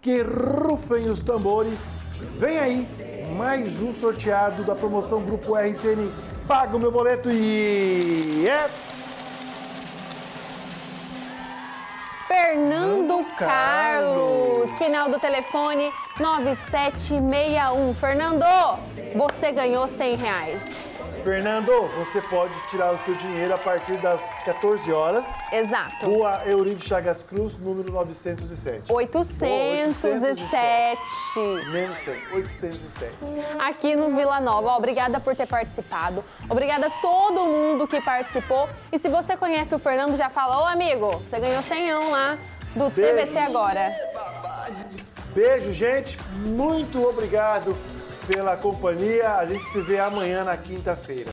que rufem os tambores. Vem aí mais um sorteado da promoção Grupo RCN. Paga o meu boleto e é Fernando Carlos. Carlos. Final do telefone 9761. Fernando, você ganhou 100 reais. Fernando, você pode tirar o seu dinheiro a partir das 14 horas. Exato. Rua Eurídio Chagas Cruz, número 907. 807. Menos 100, 807. Aqui no Vila Nova. Obrigada por ter participado. Obrigada a todo mundo que participou. E se você conhece o Fernando, já fala, ô amigo, você ganhou 100 lá do Beijo. TVC Agora. Beijo, gente. Muito obrigado pela companhia. A gente se vê amanhã na quinta-feira.